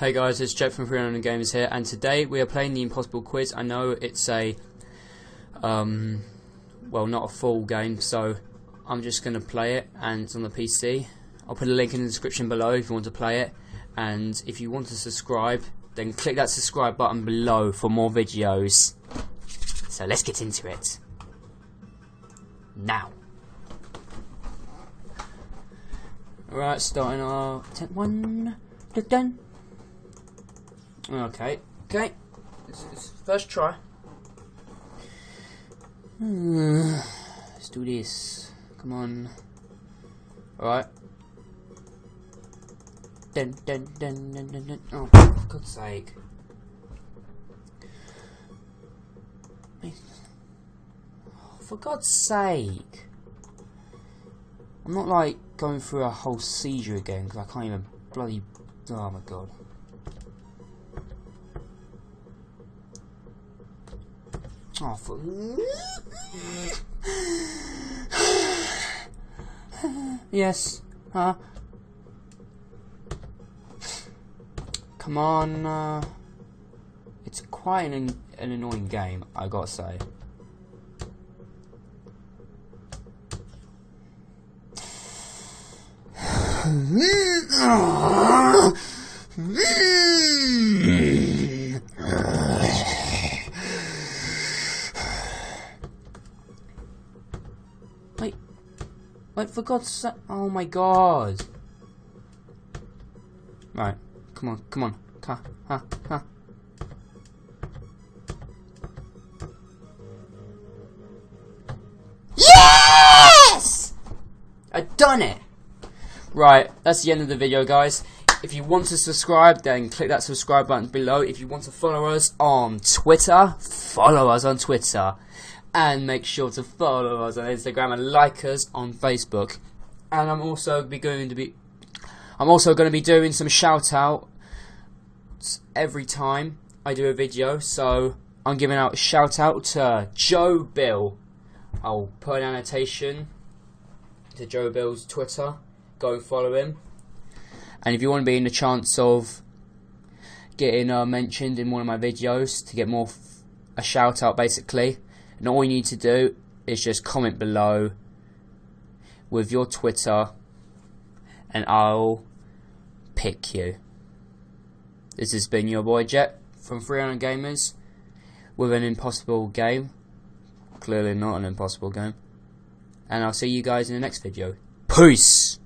Hey guys, it's Jet from 3 Random Gamers here, and today we are playing the Impossible Quiz. I know it's a, um, well, not a full game, so I'm just going to play it, and it's on the PC. I'll put a link in the description below if you want to play it, and if you want to subscribe, then click that subscribe button below for more videos. So let's get into it. Now. Alright, starting our 10th one. Done. Okay, okay. It's, it's first try. Let's do this. Come on. Alright. Dun, dun, dun, dun, dun, dun. Oh, for God's sake. Oh, for God's sake. I'm not like going through a whole seizure again because I can't even bloody. Oh my god. Oh, yes. Huh? Come on. Uh... It's quite an, an annoying game, I gotta say. Wait, for God's sake! Oh my God! Right, come on, come on, ha, ha, ha. Yes! I done it. Right, that's the end of the video, guys. If you want to subscribe, then click that subscribe button below. If you want to follow us on Twitter, follow us on Twitter. And make sure to follow us on Instagram and like us on Facebook. And I'm also be going to be I'm also going to be doing some shout out every time I do a video. So I'm giving out a shout out to Joe Beal. I'll put an annotation to Joe Beal's Twitter. Go follow him. And if you want to be in the chance of getting uh, mentioned in one of my videos to get more a shout out, basically, and all you need to do is just comment below with your Twitter, and I'll pick you. This has been your boy Jet from 3 Random Gamers with an impossible game. Clearly not an impossible game. And I'll see you guys in the next video. Peace!